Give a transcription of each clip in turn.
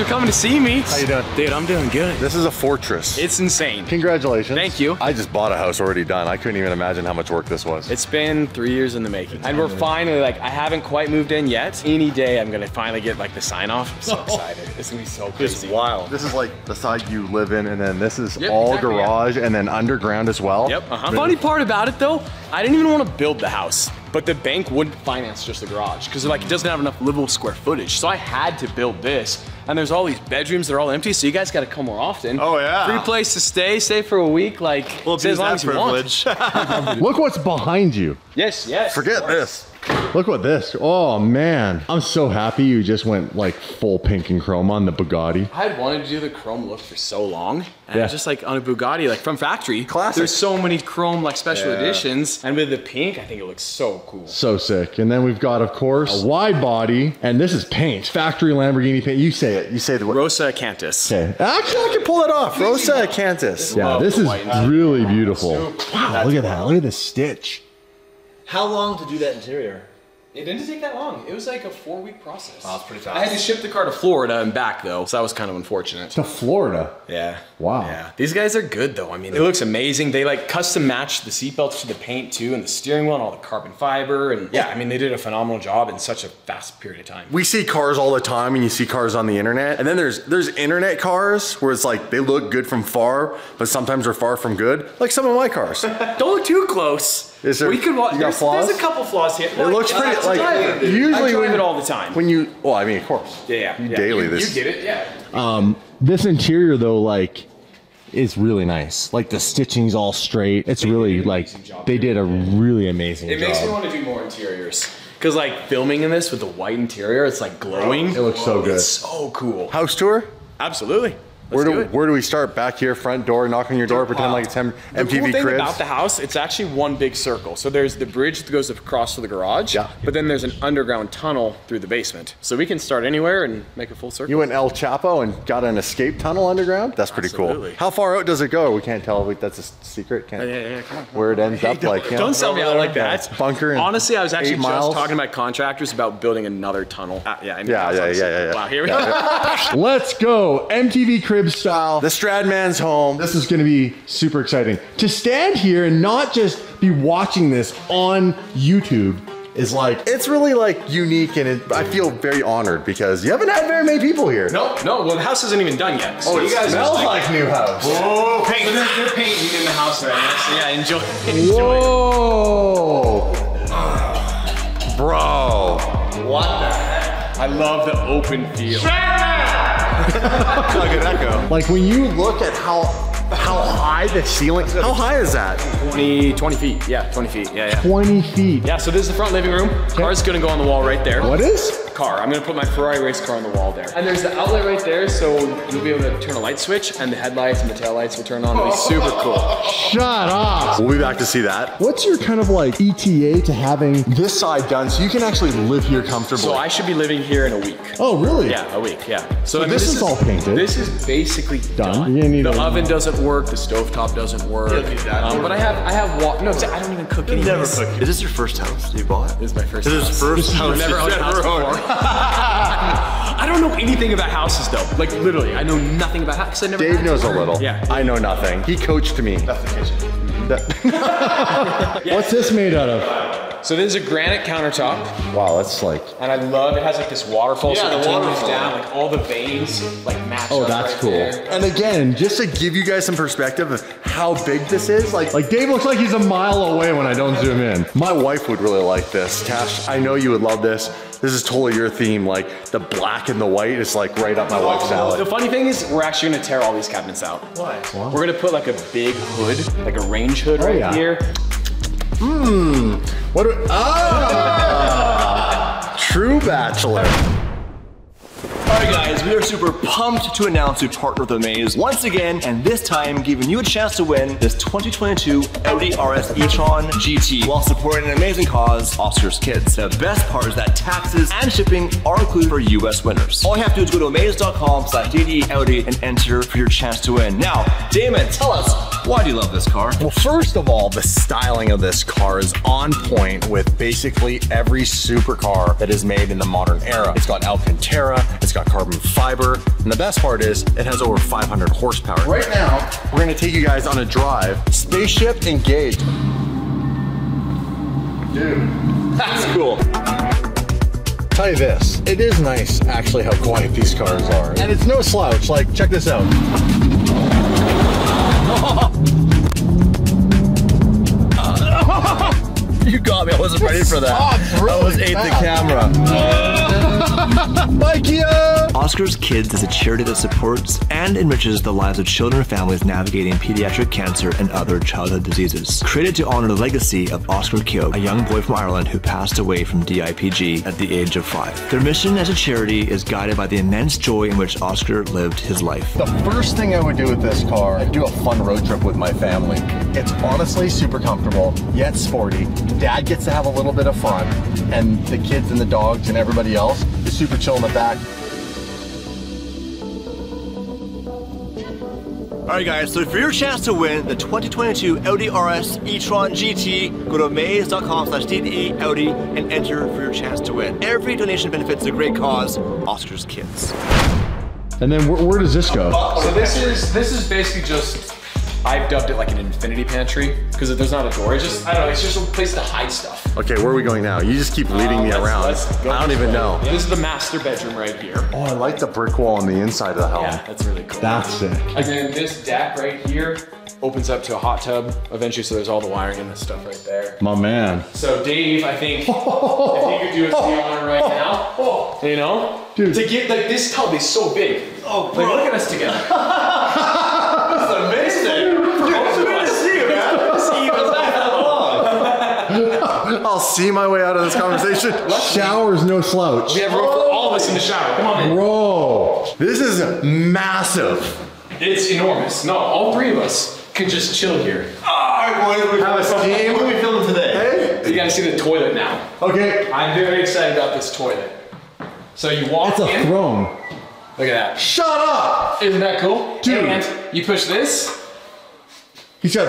Thank you guys for coming to see me. How you doing? Dude, I'm doing good. This is a fortress. It's insane. Congratulations. Thank you. I just bought a house already done. I couldn't even imagine how much work this was. It's been three years in the making. And we're finally like, I haven't quite moved in yet. Any day I'm gonna finally get like the sign off. I'm so excited. It's gonna be so crazy. wild. This is like the side you live in, and then this is Yep, all exactly, yeah. garage and then underground as well. Yep. Uh-huh. Funny part about it though, I didn't even want to build the house, but the bank wouldn't finance just the garage because like it doesn't have enough livable square footage. So I had to build this. And there's all these bedrooms, they're all empty, so you guys got to come more often. Oh, yeah. Free place to stay, stay for a week, like We'll stay as abuse long that as you want. privilege. Look what's behind you. Yes, yes. Forget this. Look what this. Oh man. I'm so happy you just went like full pink and chrome on the Bugatti. I had wanted to do the chrome look for so long. And Yeah. just like on a Bugatti, like from factory. Classic. There's so many chrome like special Yeah. editions. And with the pink, I think it looks so cool. So sick. And then we've got, of course, a wide body, and this is paint. Factory Lamborghini paint. You say it. You say the word. Rosa Cantus. Okay. Actually, I can pull it off. Rosa Acanthus. Yeah, this is really beautiful. Wow, look at that. Look at the stitch. How long to do that interior? It didn't take that long. It was like a four week process. Wow, that's pretty I had to ship the car to Florida and back though, so that was kind of unfortunate. To Florida. Yeah. Wow. Yeah. These guys are good though. I mean, it looks amazing. They like custom matched the seatbelts to the paint too, and the steering wheel and all the carbon fiber. And yeah, I mean, they did a phenomenal job in such a fast period of time. We see cars all the time and you see cars on the internet. And then there's there's internet cars where it's like they look good from far, but sometimes they're far from good. Like some of my cars. Don't look too close. Is there- We could watch. you There's, flaws? there's a couple flaws here. It looks pretty It's a like driver. usually I drive when, it all the time. When you well, I mean of course. yeah, yeah. You yeah. daily you, this. You get it, yeah. Um, this interior though, like, is really nice. Like the stitching's all straight. It's really like they here. did a really amazing job. It job. makes me want to do more interiors. Cause like filming in this with the white interior, it's like glowing. It looks so good. It's so cool. House tour. Absolutely. Where Let's do, where do we start? Back here, front door, knock on your door, pretend like it's M- The MTV cool thing Cribs. about the house, it's actually one big circle. So there's the bridge that goes across to the garage, Yeah. but then there's an underground tunnel through the basement. So we can start anywhere and make a full circle. you went El Chapo and got an escape tunnel underground. That's pretty Absolutely. cool. How far out does it go? We can't tell. We- That's a secret. Can't, yeah, yeah, come on. Where it ends up, like you know? Don't sell me out like Yeah, that. it's bunker. and Honestly, I was actually just miles. talking to my contractors about building another tunnel. Uh, yeah, I Yeah, yeah, yeah, yeah, yeah. Wow, here we go. Let's go. MTV Cribs style. The Stradman's home. This is going to be super exciting. To stand here and not just be watching this on YouTube is like, it's really like unique and it, I feel very honored because you haven't had very many people here. no, no, well, the house isn't even done yet. So Oh, it smells like new house. Oh, paint. They're, they're painting in the house right now. So yeah, enjoy. enjoy. Whoa. Bro. What the heck? I love the open feel. Not a good echo. Like when you look at how how high the ceiling, how high is that? 20, 20 feet. Yeah, 20 feet. Yeah, yeah. 20 feet. Yeah, so this is the front living room. Car's gonna go on the wall right there. What is? Car. I'm gonna put my Ferrari race car on the wall there. And there's the outlet right there, so you'll be able to turn a light switch, and the headlights and the tail lights will turn on. It'll be super cool. Shut up. We'll be back to see that. What's your kind of like ETA to having this side done so you can actually live here comfortably? So I should be living here in a week. oh, really? Yeah, a week. Yeah. So, I mean, this is all painted. This is basically Done. done. You're gonna need the a- oven doesn't work. The stovetop doesn't work. don't need that. Um, but I have I have wa- no. I don't even cook anything. Never cook. Is this your first house you bought? This is my first. This is house. first house I've never owned a house before. I don't know anything about houses though. Like literally, I know nothing about houses. I never. Dave knows a little. Yeah. I know nothing. He coached me. That's the kitchen. What's this made out of? So this is a granite countertop, Wow, that's like. and I love it has like this waterfall. Yeah, so the it continues waterfall. down, like all the veins like match. Oh, up that's right cool. there. And again, just to give you guys some perspective of how big this is, like, like Dave looks like he's a mile away when I don't zoom in. My wife would really like this. Tash, I know you would love this. This is totally your theme. Like the black and the white is like right up my wife's alley. The funny thing is, we're actually gonna tear all these cabinets out. Why? We're gonna put like a big hood, like a range hood oh, right yeah. here. What? Do, ah, true bachelor. Alright guys, we are super pumped to announce we partnered with Omaze once again, and this time giving you a chance to win this 2022 Audi RS e-tron GT while supporting an amazing cause, Oscar's Kids. The best part is that taxes and shipping are included for US winners. All you have to do is go to omaze.com slash and enter for your chance to win. Now, Damon, tell us, Why do you love this car? Well, first of all, the styling of this car is on point with basically every supercar that is made in the modern era. It's got Alcantara, it's got carbon fiber, and the best part is it has over 500 horsepower. Right now, we're gonna take you guys on a drive. Spaceship engaged. Dude, That's cool. tell you this, it is nice actually how quiet these cars are. And it's no slouch, like check this out. You got me. I wasn't ready for that. I was ate the camera. Ikea! Oscar's Kids is a charity that supports and enriches the lives of children and families navigating pediatric cancer and other childhood diseases. Created to honor the legacy of Oscar Keogh, a young boy from Ireland who passed away from DIPG at the age of five. Their mission as a charity is guided by the immense joy in which Oscar lived his life. The first thing I would do with this car, I'd do a fun road trip with my family. It's honestly super comfortable, yet sporty. Dad gets to have a little bit of fun, and the kids and the dogs and everybody else is super chill in the back. Alright guys, so for your chance to win the 2022 Audi RS e-tron GT, go to omaze.com slash DDE Audi and enter for your chance to win. Every donation benefits a great cause, Oscar's Kids. And then where, where does this go? So this is this is basically just I've dubbed it like an infinity pantry because there's not a door. It's just I don't know. It's just a place to hide stuff. Okay, where are we going now? You just keep uh, leading me Let's- around. let's go I don't even way. know. This is the master bedroom right here. Oh, I like the brick wall on the inside of the house. Yeah, that's really cool. That's sick. And then this deck right here opens up to a hot tub eventually, so there's all the wiring and the stuff right there. My man. So Dave, I think if you could do a scene on it right now, you know, Dude. to get like this tub is so big. Oh, like look at us together. This is amazing! Good to see you, man. See you as that. I'll see my way out of this conversation. Showers no slouch. We have room for all of us in the shower. Come on in. Bro, this is massive. It's enormous. No, all three of us can just chill here. Ah, Alright boys, we Have a steam. What are we filming today? Hey. You gotta see the toilet now. Okay, I'm very excited about this toilet. So you walk it's a in. throne. Look at that. Shut up! Isn't that cool? Dude. And you push this. He's got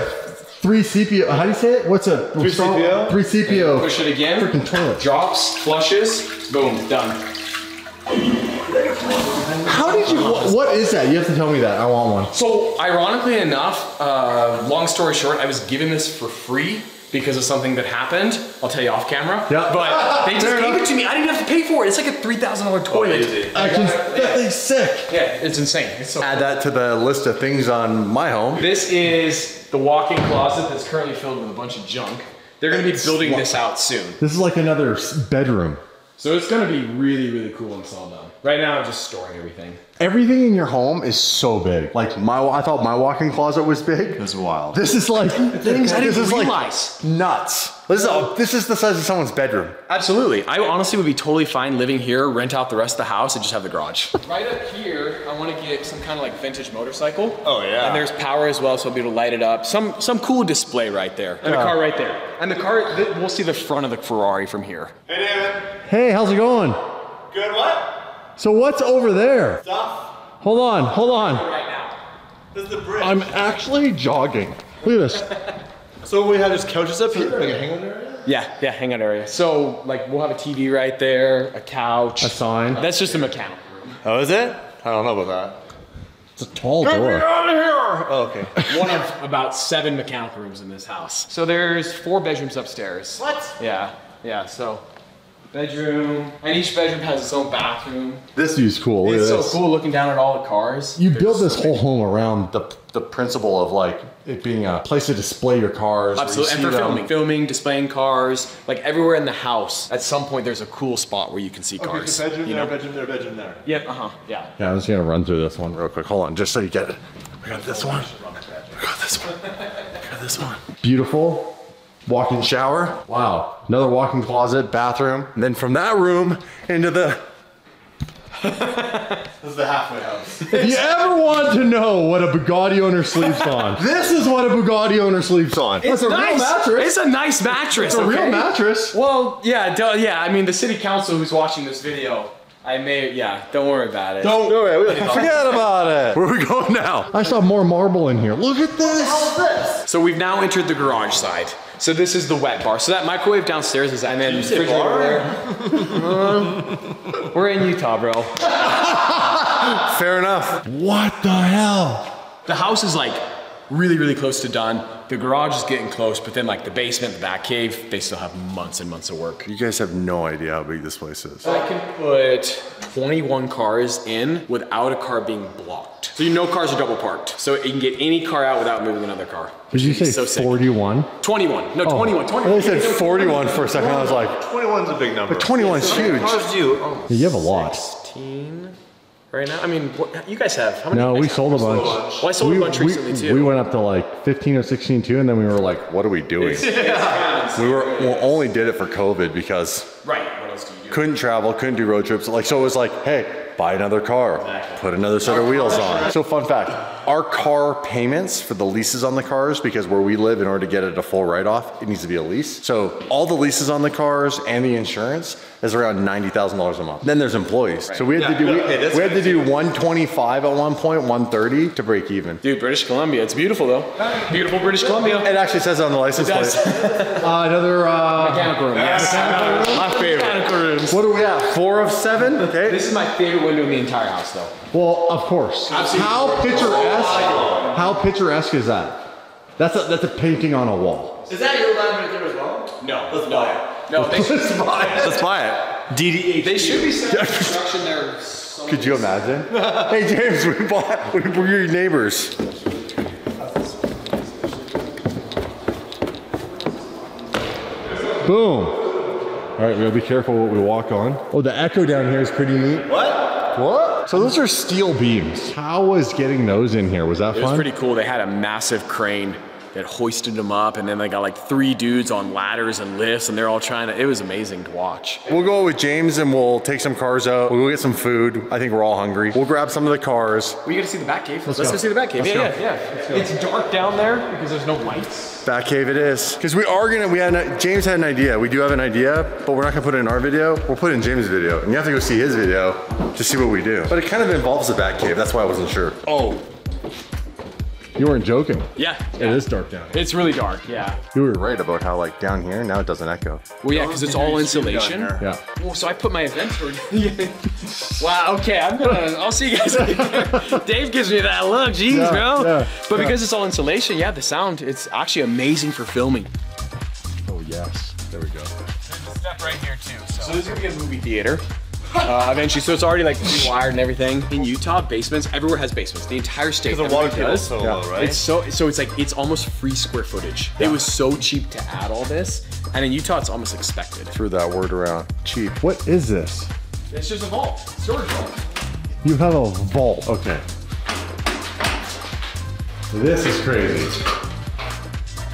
three CPO. How do you say it? What's a three CPO? Three CPO. Push it again. Freaking toilet. Drops, flushes, boom, done. How did you? What, what is that? You have to tell me that. I want one. So, ironically enough, uh, long story short, I was given this for free because of something that happened. I'll tell you off camera. Yeah. But they just Fair gave enough. it to me. I didn't have to pay for it. It's like a three thousand dollar oh, toilet. Actually, that thing's sick. Yeah, it's insane. It's so Add that to the list of things on my home. This is the walk-in closet that's currently filled with a bunch of junk. They're gonna be building this out soon. This is like another bedroom. So it's gonna be really, really cool when it's all done. Right now, I'm just storing everything. Everything in your home is so big. Like my, I thought my walk-in closet was big. This is wild. This is like Things I this didn't is like realize. nuts. This is a, this is the size of someone's bedroom. Absolutely. I honestly would be totally fine living here, rent out the rest of the house, and just have the garage. right up here, I want to get some kind of like vintage motorcycle. Oh, yeah. And there's power as well, so I'll be able to light it up. Some some cool display right there. And the car right there. And the car, th- we'll see the front of the Ferrari from here. Hey David. Hey, how's it going? Good what? So what's over there? Stuff. Hold on, hold on. Right now. This is the bridge. I'm actually jogging. Look at this. so we have just couches up here, like a hangout area? Yeah, yeah, hangout area. So like we'll have a TV right there, a couch. A sign. That's just a mechanic room. Oh, is it? I don't know about that. It's a tall that. door. out of here! Oh, okay. One of about seven mechanic rooms in this house. So there's four bedrooms upstairs. What? Yeah, yeah. So bedroom, and each bedroom has its own bathroom. This view's cool. Look It's so cool looking down at all the cars. You There's build this so whole many- home around the the principle of like it being a place to display your cars. where you Absolutely, and for them. filming, filming, displaying cars, like everywhere in the house. At some point, there's a cool spot where you can see cars. bedroom you there, know? bedroom there, bedroom there. Yep. Uh huh. Yeah. Yeah, I'm just gonna run through this one real quick. Hold on, just so you get it. We got this one. We got this one. We got this one. Beautiful. Walk-in shower. Wow. Another walk-in closet, bathroom. And then from that room into the. This is the halfway house. If you ever want to know what a Bugatti owner sleeps on, this is what a Bugatti owner sleeps on. It's, a real mattress. It's a nice mattress. It's a real mattress. Well, yeah, duh, yeah. I mean, the city council who's watching this video I may, yeah, don't worry about it. Don't worry. forget about it. Where are we going now? I saw more marble in here. Look at this. So we've now entered the garage side. So this is the wet bar. So that microwave downstairs is, and then refrigerator over there. Uh, we're in Utah, bro. Fair enough. What the hell? The house is like really, really close to done. The garage is getting close, but then like the basement, the back cave, they still have months and months of work. You guys have no idea how big this place is. I can put 21 cars in without a car being blocked. So you know cars are double parked. So you can get any car out without moving another car. Did you say So 41? 21. No, 21. 21. I said 41 for a second. I was like, 21's a big number. But 21 is huge. Cars do. Oh. You have a lot. 16 right now. I mean, what, you guys have how many? No, we sold a have? bunch. Well, I sold we, a bunch we- recently too. We went up to like 15 or 16 too, and then we were like, what are we doing? we were we only did it for COVID because right. What else do you do? couldn't travel, couldn't do road trips. Like so, it was like, hey, buy another car, put another set of wheels on. So, fun fact: our car payments for the leases on the cars, because where we live, in order to get it a full write-off, it needs to be a lease. So, all the leases on the cars and the insurance is around ninety thousand dollars a month. Then there's employees, so we had to do we, okay, we had to do one twenty-five at one point, one thirty to break even. Dude, British Columbia. It's beautiful though. Beautiful British Columbia. It actually says it on the license plate. Uh, another. Uh, Mechanical room. Yes. my favorite. Mechanical rooms. What do we have? Four of seven. Okay. This is my favorite window in the entire house though. Well, of course. Absolutely. How picturesque? How picturesque is that? That's a that's a painting on a wall. Is that your land right there as well? No. Let's no. buy it. No, they should, Let's buy it. DDH. they should be setting construction there. Could you imagine? hey James, we bought. We, we're your neighbors. Boom. All right, we gotta be careful what we walk on. Oh, the echo down here is pretty neat. What? What? So those are steel beams. How was getting those in here? Was that It was fun? pretty cool. They had a massive crane that hoisted them up, and then they got like three dudes on ladders and lifts, and they're all trying to. It was amazing to watch. We'll go with James and we'll take some cars out. We'll go get some food. I think we're all hungry. We'll grab some of the cars. We get to see the Bat Cave. Let's, go. go. see the Bat Cave. Let's yeah, go. yeah, yeah. It's dark down there because there's no lights. Back cave it is. Because we are gonna, we had, an- James had an idea. We do have an idea, but we're not gonna put it in our video. We'll put it in James' video. And you have to go see his video to see what we do. But it kind of involves the back cave. That's why I wasn't sure. Oh. You weren't joking. Yeah, It is dark down here. It's really dark. Yeah. You were right about how like down here, now it doesn't echo. Well, yeah, because it's all insulation. Yeah. Well, so I put my event for. wow. Okay, I'm gonna. I'll see you guys. later. Dave gives me that look. Jeez, Yeah, bro. yeah, but yeah. because it's all insulation, yeah, the sound it's actually amazing for filming. Oh yes. There we go. Step right here too. So, this is gonna be a movie theater. Uh, eventually, so it's already like rewired and everything. In Utah, basements everywhere has basements. The entire state. Because the water everybody table's does. so low, right? It's so so it's like it's almost free square footage. It was so cheap to add all this, and in Utah, it's almost expected. Threw that word around. Cheap. What is this? It's just a vault, storage vault. You have a vault. Okay. This is crazy.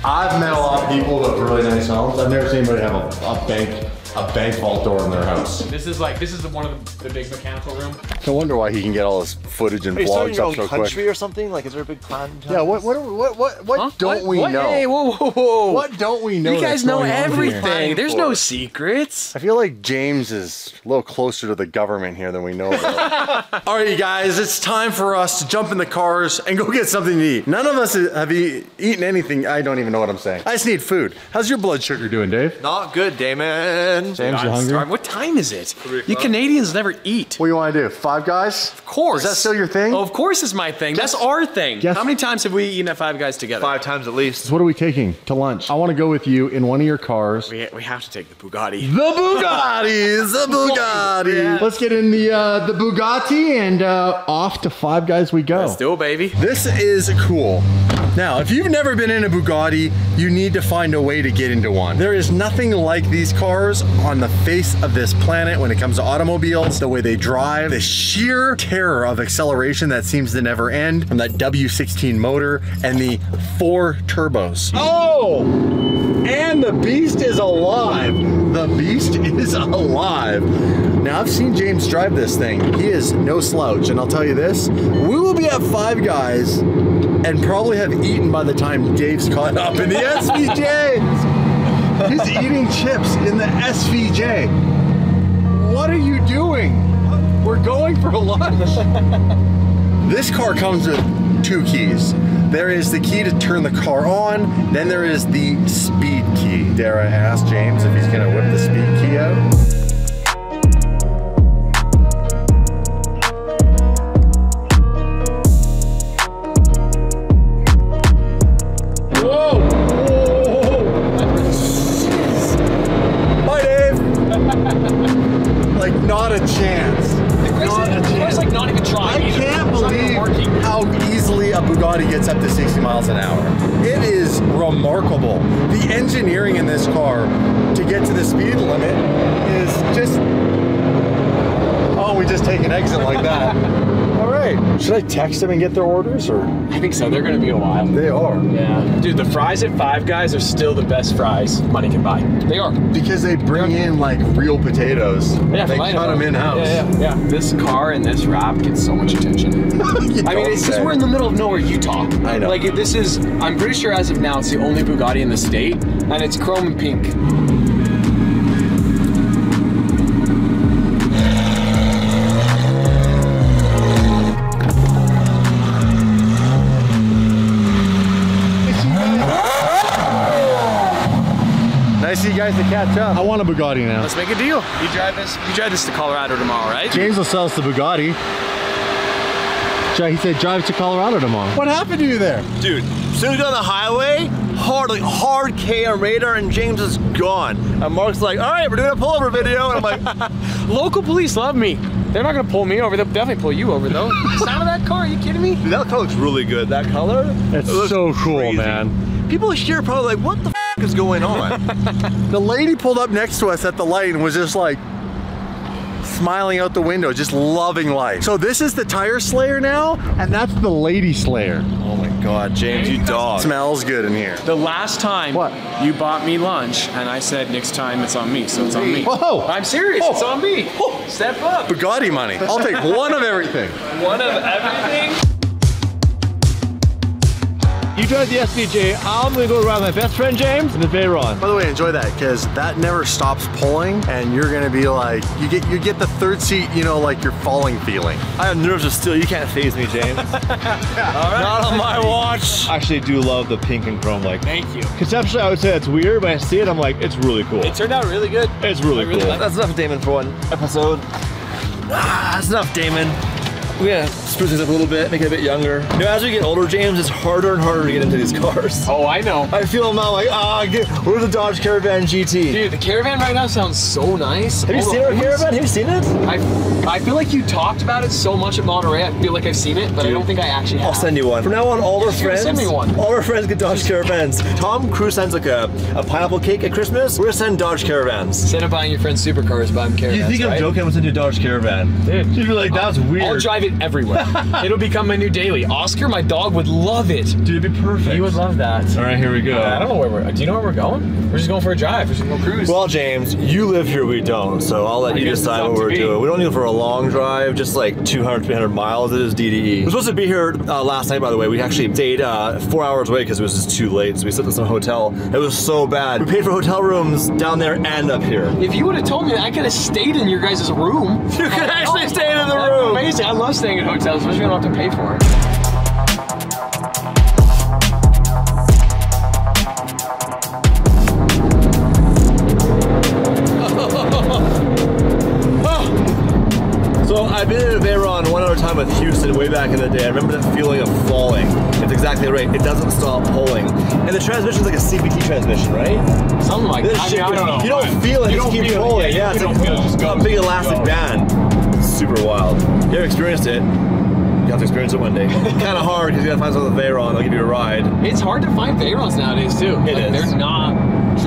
I've met a lot of people with really nice homes. I've never seen anybody have a, a bank a bank vault door in their house. This is like this is the, one of the, the big mechanical room. No wonder why he can get all this footage and Are you starting vlogs your up own so country quick. or something? Like, is there a big plan? Yeah, what what what what what Huh? don't What? we What? know? Hey, whoa, whoa, whoa! What don't we know? You guys know going on here? everything. There's no secrets. I feel like James is a little closer to the government here than we know about. All right, you guys, it's time for us to jump in the cars and go get something to eat. None of us have e- eaten anything. I don't even know what I'm saying. I just need food. How's your blood sugar doing, Dave? Not good, Damon. James, you hungry? starving. What time is it? You Canadians never eat. What do you want to do? Five guys? Of course. Is that still your thing? Of course, it's my thing. That's our thing. Guess- How many times have we eaten at Five Guys together? Five times at least. What are we taking to lunch? I want to go with you in one of your cars. We, we have to take the Bugatti. The Bugattis, the Bugatti. Let's get in the uh, the Bugatti and uh, off to Five Guys we go. Let's do it, baby. This is cool. Now, if you've never been in a Bugatti, you need to find a way to get into one. There is nothing like these cars on the face of this planet when it comes to automobiles, the way they drive, the sheer terror of acceleration that seems to never end from that W16 motor and the four turbos. Oh! And the beast is alive. The beast is alive. Now I've seen James drive this thing. He is no slouch, and I'll tell you this: we will be at Five Guys and probably have eaten by the time Dave's caught up in the SVJ. Eating chips in the SVJ. What are you doing? We're going for a lunch. this car comes with two keys. There is the key to turn the car on, then there is the speed key. Dare I ask James if he's gonna whip the speed key out? A gets up to 60 miles an hour. It is remarkable. The engineering in this car to get to the speed limit is just. Oh, we just take an exit like that. All right. Should I text them and get their orders or? I think so. They're gonna be a while. They are. Yeah. Dude, the fries at Five Guys are still the best fries money can buy. They are. Because they bring in like real potatoes. Yeah, they cut them in house. Yeah, yeah, yeah. This car and this wrap gets so much attention. I mean, it's just we're in the middle of nowhere, Utah. I know. Like this is, I'm pretty sure as of now, it's the only Bugatti in the state, and it's chrome and pink. To catch up. I want a Bugatti now. Let's make a deal. You drive this. You drive this to Colorado tomorrow, right? James will sell us the Bugatti. He said drive to Colorado tomorrow. What happened to you there? Dude, soon as we go on the highway, hard, like hard K on radar, and James is gone. And Mark's like, all right, we're doing a pullover video. And I'm like, Local police love me. They're not gonna pull me over. They'll definitely pull you over though. the sound of that car? Are you kidding me? dude, that car looks really good. That color? It's it so cool, crazy. man. People here are probably like, what the f is going on? The lady pulled up next to us at the light and was just like smiling out the window, just loving life. So this is the tire slayer now, and that's the lady slayer. oh my God, James, you dog. Smells good in here. The last time What? you bought me lunch, and I said next time it's on me, so it's on me. Whoa. I'm serious. It's Oh. on me. Step up. Bugatti money. I'll take one of everything. One of everything. You drive the SVJ, I'm gonna go around my best friend James and the Veyron. By the way, enjoy that because that never stops pulling, and you're gonna be like, you get you get the third seat, you know, like you're falling feeling. I have nerves of steel. You can't phase me, James. Not on my watch. I actually do love the pink and chrome. Like, Thank you. conceptually, I would say that's weird, but I see it, I'm like, it's really cool. It turned out really good. It's really really cool. like That's enough Damon for one episode. Ah, that's enough Damon. We're gonna spruce things up a little bit, make it a bit younger. You know, as we get older, James, it's harder and harder to get into these cars. Oh, I know. I feel them now like, ah, get, where's the Dodge Caravan GT? Dude, the caravan right now sounds so nice. Have you All seen the our Caravan? Have you seen it? I, I feel like you talked about it so much at Monterey. I feel like I've seen it, but I don't think I actually have. I'll send you one. From now on, all our friends, send me one. all our friends get Dodge Caravans. Tom Cruise sends like a, a pineapple cake at Christmas. We're gonna send Dodge Caravans. Instead of buying your friends supercars, buy them caravans. You think I'm joking? I'm gonna send you a Dodge Caravan. Dude. You'd be like, that's weird. I'll drive it everywhere. It'll become my new daily. Oscar, my dog, would love it. Dude, it'd be perfect. He would love that. All right, here we go. I don't know where we're. Do you know where we're going? We're just going for a drive. We're just gonna cruise. Well, James, you live here, we don't, so I'll let I you decide what we're doing. We don't need it for a long drive, just like 200, 300 miles. It is DDE. We're supposed to be here uh, last night, by the way. We actually stayed uh, four hours away because it was just too late, so we slept in some hotel. It was so bad. We paid for hotel rooms down there and up here. if you would have told me that, I could have stayed in your guys' room. You could have actually stay in the room. Amazing. I love staying in hotels, especially when I don't have to pay for it. So I've been in a Veyron one other time with Houston way back in the day. I remember the feeling of falling. It's exactly right. It doesn't stop pulling. And the transmission's like a CVT transmission, right? Something like that. I mean, I don't know. you don't feel it, You just keeps feel it. Yeah, you it's like it, just a big elastic band. Super wild. You ever experienced it? You have to experience it one day. kind of hard because you gotta find something with Veyron. I'll give you a ride. It's hard to find Veyrons nowadays too. It like, is. They're not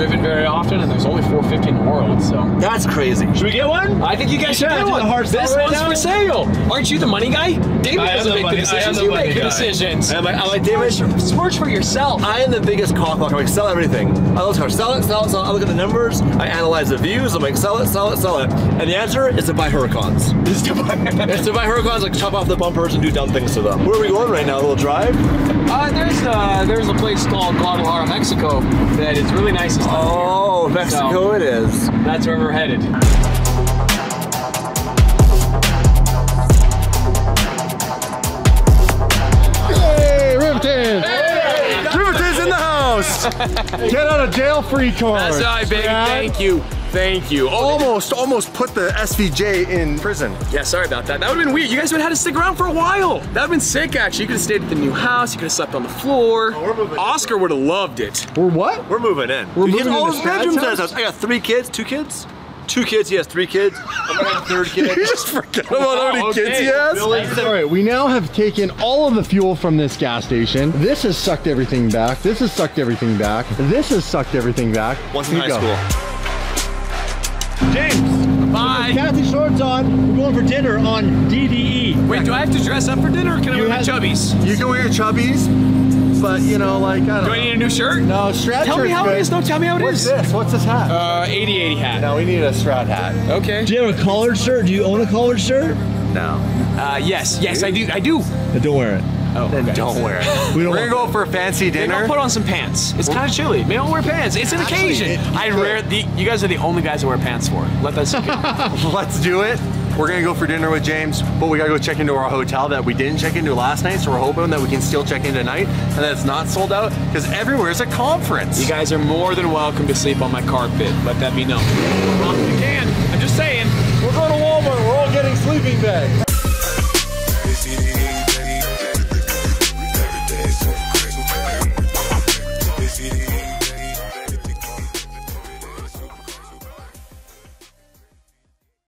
driven very often, and there's only 450 in the world. So That's crazy. Should we get one? I think you guys should Yeah, get do one. the hard this sell right one's now? for sale. Aren't you the money guy? David I am doesn't the make money- the I am decisions. the You money make the decisions. I'm like, I'm like David. Splurge for yourself. I am the biggest cockblocker. I'm like, sell everything. I love cars. Sell it, sell it, sell it. I look at the numbers. I analyze the views. I'm like, sell it, sell it, sell it. And the answer is to buy Huracans. it's to buy Huracans, like chop off the bumpers and do dumb things to them. Where are we going right now? A little drive? Uh, there's uh, there's a place called Guadalajara, Mexico, that is really nice. Oh, here. Mexico so, it is. That's where we're headed. Hey, Riverton! Hey! Riverton's in the house. Get out of jail free card. That's right, baby. Yeah. Thank you. Thank you. Oh, Almost, almost put the SVJ in prison. yeah, sorry about that. That would have been weird. You guys would have had to stick around for a while. That would have been sick, actually. You could have stayed at the new house. You could have slept on the floor. Oh, we're moving. Oscar would have loved it. Or what? We're moving in. We're he has moving all into his Strad's bedrooms house? house. I got three kids, two kids, two kids. He has three kids. I'm gonna have a third kid. You just forget about how many okay. kids he has. All right, we now have taken all of the fuel from this gas station. This has sucked everything back. This has sucked everything back. This has sucked everything back. Once in high go. school. James, Bye. Kathy shorts on. We're going for dinner on. DDE. Wait, do I have to dress up for dinner or can I You wear my have- chubbies? You can wear your chubbies, but you know, like I don't Do I need a new shirt? No, Strad Tell me how good. it is. No, tell me how it What's is. this? What's this hat? Uh, 80-80 hat. no, we need a Strad hat. Okay. Do you have a collared shirt? Do you own a collared shirt? No. Uh, yes, yes, I do. I do. Then don't wear it. Oh, Then don't wear it. We don't We're gonna go for a fancy Maybe dinner. I'll put on some pants. It's kind of chilly. Maybe I'll wear pants. It's an occasion. it- I rare. The, you guys are the only guys that wear pants for it. Let in. Let's do it. We're gonna go for dinner with James, but we gotta go check into our hotel that we didn't check into last night. So we're hoping that we can still check in tonight and that it's not sold out because everywhere's a conference. You guys are more than welcome to sleep on my carpet. Let that be known. Well, you can. I'm just saying. We're going to Walmart. We're all getting sleeping bags.